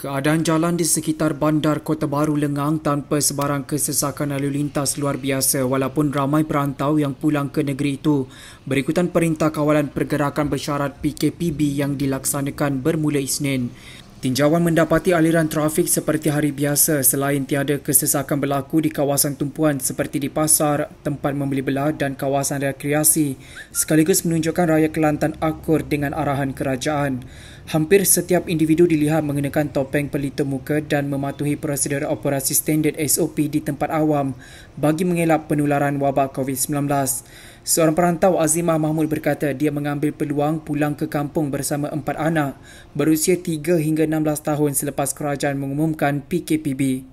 Keadaan jalan di sekitar bandar Kota Baru lengang tanpa sebarang kesesakan lalu lintas luar biasa walaupun ramai perantau yang pulang ke negeri itu berikutan Perintah Kawalan Pergerakan Bersyarat PKPB yang dilaksanakan bermula Isnin. Tinjauan mendapati aliran trafik seperti hari biasa selain tiada kesesakan berlaku di kawasan tumpuan seperti di pasar, tempat membeli belah dan kawasan rekreasi sekaligus menunjukkan Raya Kelantan akur dengan arahan kerajaan. Hampir setiap individu dilihat mengenakan topeng pelita muka dan mematuhi prosedur operasi standard SOP di tempat awam bagi mengelak penularan wabak COVID-19. Seorang perantau Azimah Mahmud berkata dia mengambil peluang pulang ke kampung bersama empat anak berusia 3 hingga 16 tahun selepas kerajaan mengumumkan PKPB.